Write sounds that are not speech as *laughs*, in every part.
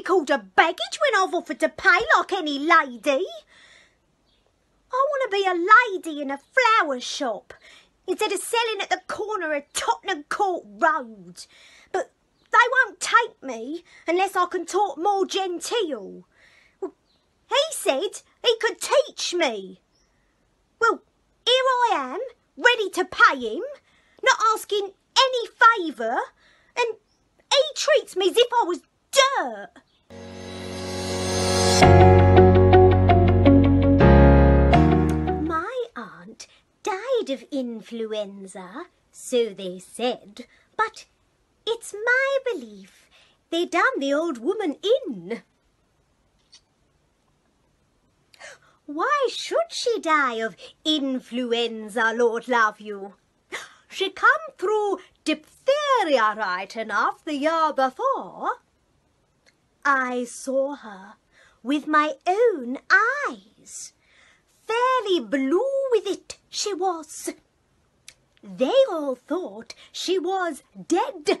baggage when I've offered to pay like any lady. I want to be a lady in a flower shop instead of selling at the corner of Tottenham Court Road. But they won't take me unless I can talk more genteel. Well, he said he could teach me. Well, here I am, ready to pay him, not asking any favour, and he treats me as if I was dirt. Influenza, so they said, but it's my belief they done the old woman in. Why should she die of influenza, Lord love you? She come through diphtheria right enough the year before. I saw her with my own eyes. Fairly blue with it she was. They all thought she was dead.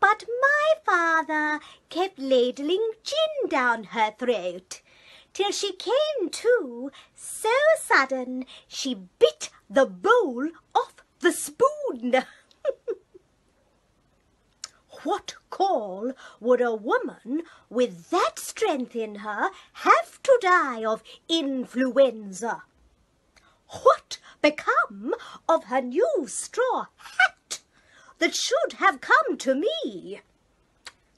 But my father kept ladling gin down her throat till she came to so sudden she bit the bowl off the spoon. *laughs* what call would a woman with that strength in her have to die of influenza? What become of her new straw hat that should have come to me?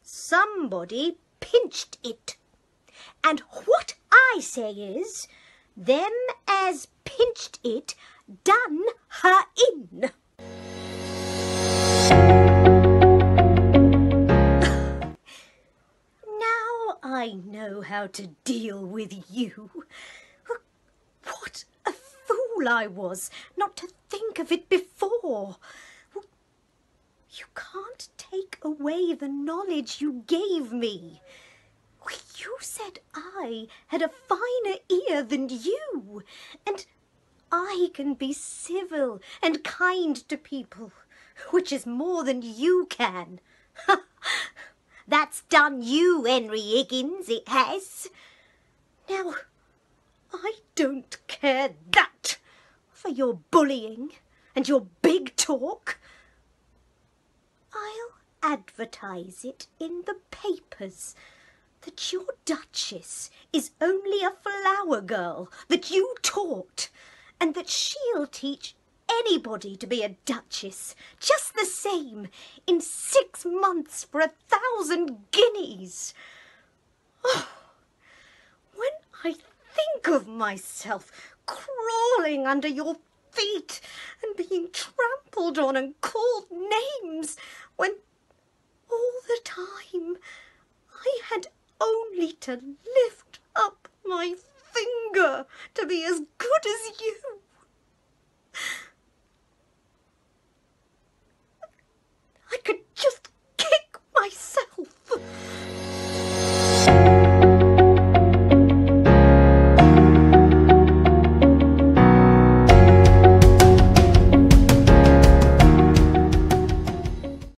Somebody pinched it. And what I say is, them as pinched it done her in. now I know how to deal with you. Fool I was not to think of it before. You can't take away the knowledge you gave me. You said I had a finer ear than you, and I can be civil and kind to people, which is more than you can. *laughs* That's done you, Henry Higgins, it has. Now, I don't care that for your bullying and your big talk. I'll advertise it in the papers that your Duchess is only a flower girl that you taught and that she'll teach anybody to be a duchess just the same in six months for a thousand guineas. Oh, *sighs* when I think of myself crawling under your feet and being trampled on and called names when all the time I had only to lift up my finger to be as good as you.